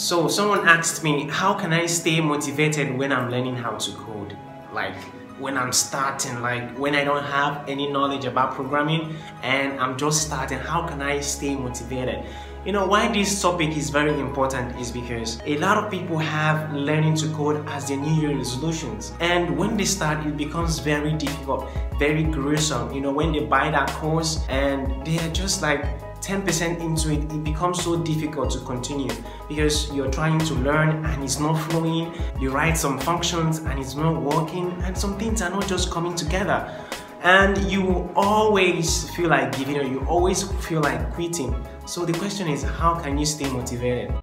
So someone asked me, how can I stay motivated when I'm learning how to code? Like when I'm starting, like when I don't have any knowledge about programming and I'm just starting, how can I stay motivated? You know why this topic is very important is because a lot of people have learning to code as their new year resolutions and when they start it becomes very difficult, very gruesome. You know when they buy that course and they are just like 10% into it, it becomes so difficult to continue because you're trying to learn and it's not flowing. You write some functions and it's not working, and some things are not just coming together. And you always feel like giving up, you always feel like quitting. So the question is, how can you stay motivated?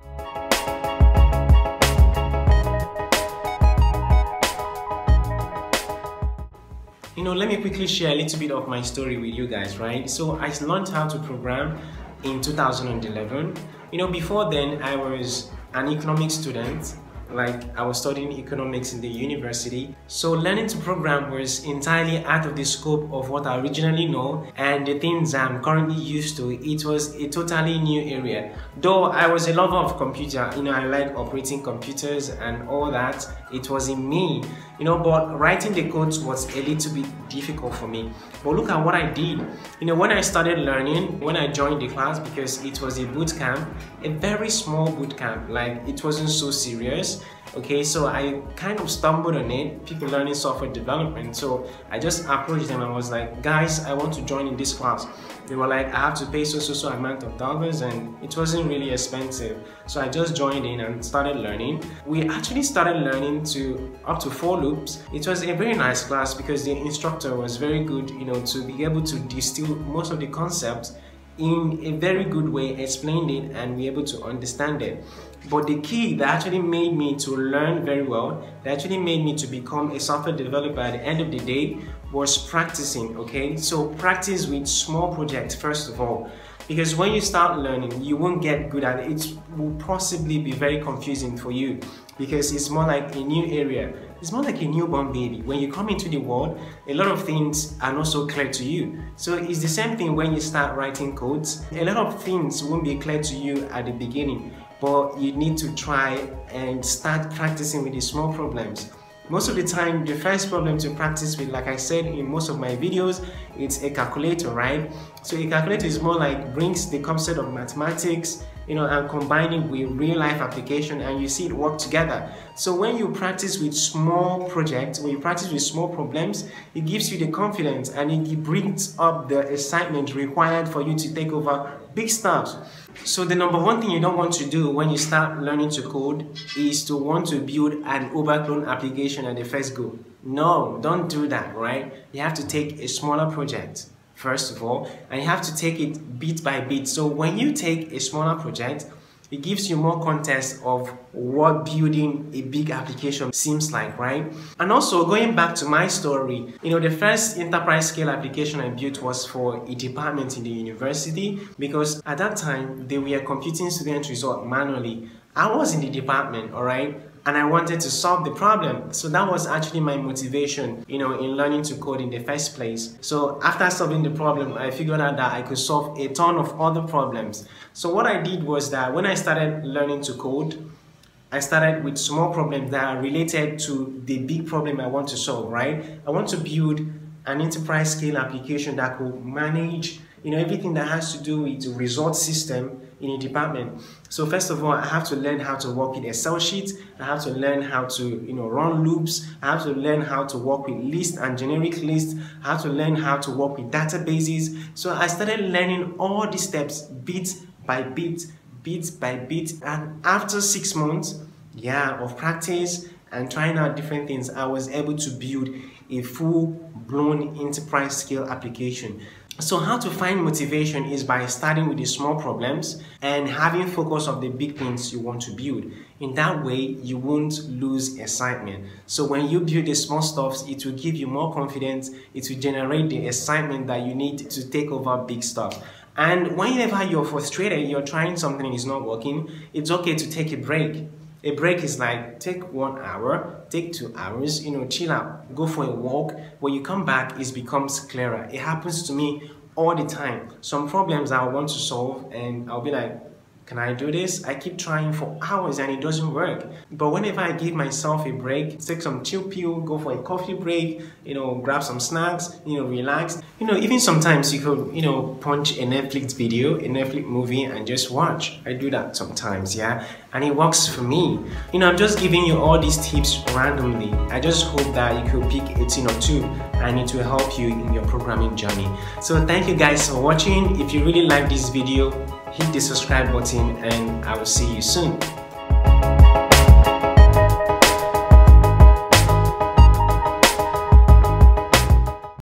You know, let me quickly share a little bit of my story with you guys, right? So I learned how to program in 2011. You know, before then I was an economics student like I was studying economics in the university. So learning to program was entirely out of the scope of what I originally know and the things I'm currently used to. It was a totally new area. Though I was a lover of computer, you know, I like operating computers and all that. It was in me, you know, but writing the codes was a little bit difficult for me. But look at what I did. You know, when I started learning, when I joined the class, because it was a boot camp, a very small boot camp, like it wasn't so serious. Okay, so I kind of stumbled on it, people learning software development. So I just approached them and was like, guys, I want to join in this class. They were like, I have to pay so so so amount of dollars and it wasn't really expensive. So I just joined in and started learning. We actually started learning to up to for loops. It was a very nice class because the instructor was very good, you know, to be able to distill most of the concepts in a very good way, explained it and be able to understand it. But the key that actually made me to learn very well, that actually made me to become a software developer at the end of the day was practicing, okay? So practice with small projects first of all. Because when you start learning, you won't get good at it. It will possibly be very confusing for you because it's more like a new area. It's more like a newborn baby. When you come into the world, a lot of things are not so clear to you. So it's the same thing when you start writing codes. A lot of things won't be clear to you at the beginning but you need to try and start practicing with the small problems. Most of the time, the first problem to practice with, like I said in most of my videos, it's a calculator, right? So a calculator is more like brings the concept of mathematics, you know, and combining with real life application and you see it work together. So when you practice with small projects, when you practice with small problems, it gives you the confidence and it brings up the excitement required for you to take over big stuff. So the number one thing you don't want to do when you start learning to code is to want to build an overgrown application at the first go. No, don't do that, right? You have to take a smaller project first of all, and you have to take it bit by bit. So when you take a smaller project, it gives you more context of what building a big application seems like, right? And also going back to my story, you know, the first enterprise scale application I built was for a department in the university because at that time they were computing student result manually. I was in the department, all right? And I wanted to solve the problem. So that was actually my motivation, you know, in learning to code in the first place. So after solving the problem, I figured out that I could solve a ton of other problems. So what I did was that when I started learning to code, I started with small problems that are related to the big problem I want to solve, right? I want to build an enterprise scale application that could manage you know, everything that has to do with the result system in a department. So first of all, I have to learn how to work with Excel sheets. I have to learn how to, you know, run loops. I have to learn how to work with lists and generic lists. I have to learn how to work with databases. So I started learning all these steps bit by bit, bit by bit. And after six months, yeah, of practice and trying out different things, I was able to build a full-blown enterprise scale application. So how to find motivation is by starting with the small problems and having focus of the big things you want to build. In that way, you won't lose excitement. So when you build the small stuff, it will give you more confidence. It will generate the excitement that you need to take over big stuff. And whenever you're frustrated, you're trying something and it's not working, it's okay to take a break. A break is like take one hour, take two hours, you know, chill out, go for a walk. When you come back, it becomes clearer. It happens to me all the time. Some problems I want to solve and I'll be like, can I do this? I keep trying for hours and it doesn't work. But whenever I give myself a break, take some chill pill, go for a coffee break, you know, grab some snacks, you know, relax. You know, even sometimes you could, you know, punch a Netflix video, a Netflix movie and just watch. I do that sometimes, yeah? And it works for me. You know, I'm just giving you all these tips randomly. I just hope that you could pick a thing or two and it will help you in your programming journey. So thank you guys for watching. If you really like this video, hit the subscribe button and I will see you soon.